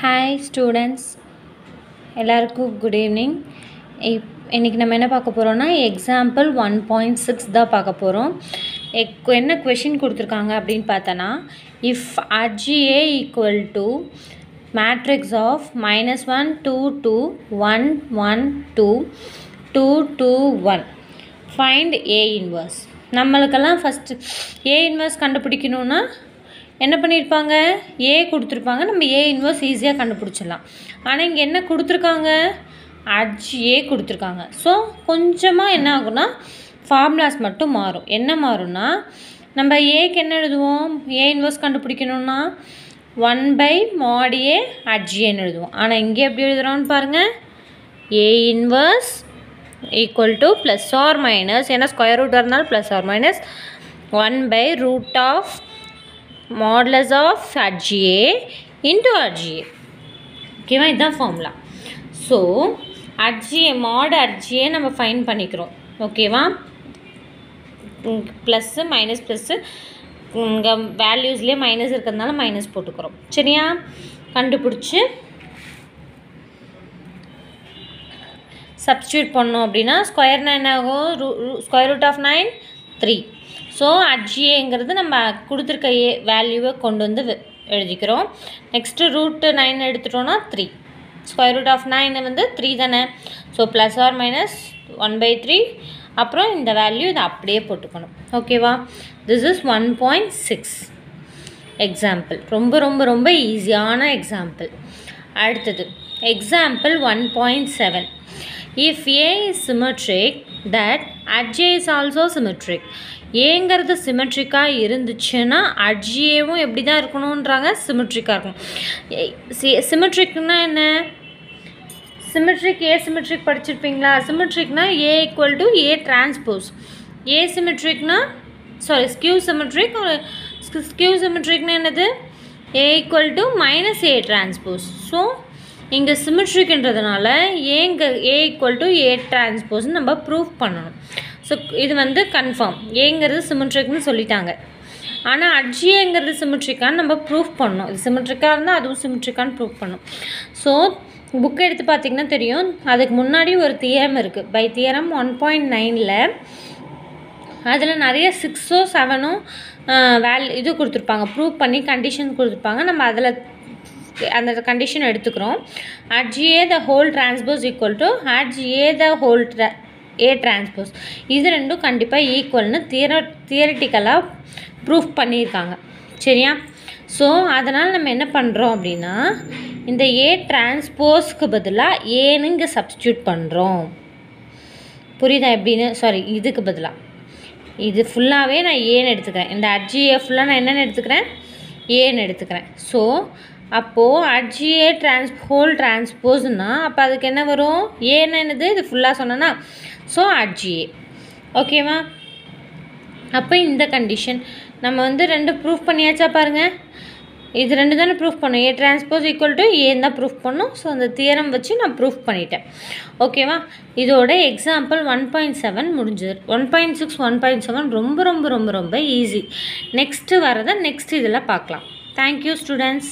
Hi students எல்லாருக்கும் good evening இப் இன்றைக்கி நம்ம என்ன பார்க்க போகிறோம்னா எக்ஸாம்பிள் ஒன் பாயிண்ட் சிக்ஸ் தான் பார்க்க போகிறோம் எக் என்ன கொஷின் கொடுத்துருக்காங்க அப்படின்னு பார்த்தோன்னா if adj A equal to matrix of minus one two two one one two two two one find A inverse நம்மளுக்கெல்லாம் ஃபஸ்ட்டு ஏ இன்வர்ஸ் கண்டுபிடிக்கணுன்னா என்ன பண்ணியிருப்பாங்க ஏ கொடுத்துருப்பாங்க. நம்ம ஏ இன்வர்ஸ் ஈஸியாக கண்டுபிடிச்சிடலாம். ஆனால் இங்கே என்ன கொடுத்துருக்காங்க? அஜ் ஏ கொடுத்துருக்காங்க. ஸோ கொஞ்சமாக என்ன ஆகும்னா ஃபார்முலாஸ் மட்டும் மாறும். என்ன மாறும்னா நம்ம ஏக்கு என்ன எழுதுவோம்? ஏ இன்வர்ஸ் கண்டுபிடிக்கணும்னா one by mod A adj எழுதுவோம். ஆனால் இங்கே எப்படி எழுதுகிறோன்னு பாருங்கள் A inverse equal to plus or minus ஏன்னா ஸ்கொயர் ரூட்டாக இருந்தாலும் plus or minus one by root of modulus of adj A into adj A ஓகேவா இதுதான் ஃபார்முலா ஸோ அட்ஜிஏ மாட் அட்ஜிஏ நம்ம ஃபைன் பண்ணிக்கிறோம். ஓகேவா ப்ளஸ்ஸு மைனஸ் ப்ளஸ்ஸு இங்கே வேல்யூஸ்லேயே மைனஸ் இருக்கிறதுனால மைனஸ் போட்டுக்கிறோம். சரியா? கண்டுபிடிச்சி சப்ஸ்டியூட் பண்ணோம் அப்படின்னா ஸ்கொயர்னா என்ன ஆகும்? ரூ square root of nine three so அட்ஜிஏங்கிறது நம்ம கொடுத்துருக்க ஏ வேல்யூவை கொண்டு வந்து எழுதிக்கிறோம். Next root nine எடுத்துட்டோன்னா three square root of nine வந்து த்ரீ தானே? So plus or minus one by three அப்புறம் இந்த வேல்யூ இதை அப்படியே போட்டுக்கணும். ஓகேவா this is one point six example ரொம்ப ரொம்ப ரொம்ப ஈஸியான எக்ஸாம்பிள் அடுத்தது. Example one point seven if A is symmetric that adj A is also symmetric ஏங்கிறது சிமெட்ரிக்காக இருந்துச்சுன்னா அட்ஜியவும் எப்படி தான் இருக்கணுன்றாங்க சிமெட்ரிக்காக இருக்கும் சிமெட்ரிக்னா என்ன? சிமெட்ரிக் ஏ சிமெட்ரிக் படிச்சிருப்பீங்களா சிமெட்ரிக்னா A equal to A transpose A சிமெட்ரிக்னா sorry skew symmetric skew சிமெட்ரிக்னா என்னது? A equal to minus A transpose so இங்கே சிமெட்ரிக்ன்றதுனால ஏங்க ஏ ஈக்குவல் டு ஏ டிரான்ஸ்போஸ்னு நம்ம ப்ரூவ் பண்ணணும். ஸோ இது வந்து கன்ஃபார்ம் ஏங்கிறது சிமெட்ரிக்னு சொல்லிட்டாங்க. ஆனால் அட்ஜிஏங்கிறது சிமெட்ரிக்கான்னு நம்ம ப்ரூஃப் பண்ணணும். இது சிமெட்ரிக்காக இருந்தால் அதுவும் சிமெட்ரிக்கான்னு ப்ரூவ் பண்ணணும். ஸோ புக் எடுத்து பார்த்திங்கன்னா தெரியும். அதுக்கு முன்னாடி ஒரு தியரம் இருக்குது பை தியரம் ஒன் பாயிண்ட் நைனில் அதில் நிறைய சிக்ஸோ செவனோ வேல் இது கொடுத்துருப்பாங்க. ப்ரூவ் பண்ணி கண்டிஷன் கொடுத்துருப்பாங்க. நம்ம அதில் அந்த கண்டிஷன் எடுத்துக்கிறோம். Adj A the whole transpose equal to adj A the whole draw A transpose இது ரெண்டும் கண்டிப்பாக ஈக்குவல்னு தியர தியரட்டிக்கலாக ப்ரூஃப் பண்ணியிருக்காங்க. சரியா? ஸோ அதனால் நம்ம என்ன பண்ணுறோம் அப்படின்னா இந்த ஏ டிரான்ஸ்போஸ்க்கு பதிலாக ஏன்னு இங்கே சப்ஸ்டியூட் பண்ணுறோம் புரியுதா எப்படின்னு? சாரி இதுக்கு பதிலாக இது ஃபுல்லாகவே நான் ஏன்னு எடுத்துக்கிறேன். இந்த அட்ஜிஏ ஃபுல்லாக நான் என்னென்னு எடுத்துக்கிறேன்? ஏன்னு எடுத்துக்கிறேன். ஸோ அப்போது அட்ஜிஏ டிரான்ஸ் ஹோல் டிரான்ஸ்போஸ்னால் அப்போ அதுக்கு என்ன வரும்? ஏன்னு என்னது? இது ஃபுல்லாக சொன்னேன்னா ஸோ அட்ஜிஏ ஓகேவா அப்போ இந்த கண்டிஷன் நம்ம வந்து ரெண்டு ப்ரூஃப் பண்ணியாச்சா பாருங்கள் இது ரெண்டு தானே ப்ரூஃப் பண்ணும். ஏ டிரான்ஸ்போஸ் ஈக்குவல் டு ஏன் தான் ப்ரூஃப் பண்ணும். ஸோ அந்த தியரம் வச்சு நான் ப்ரூஃப் பண்ணிட்டேன். ஓகேவா இதோட எக்ஸாம்பிள் ஒன் பாயிண்ட் செவன் முடிஞ்சது. One point six one point seven ரொம்ப ரொம்ப ரொம்ப ரொம்ப ஈஸி நெக்ஸ்ட்டு வரதை நெக்ஸ்ட் இதில் பார்க்கலாம். Thank you students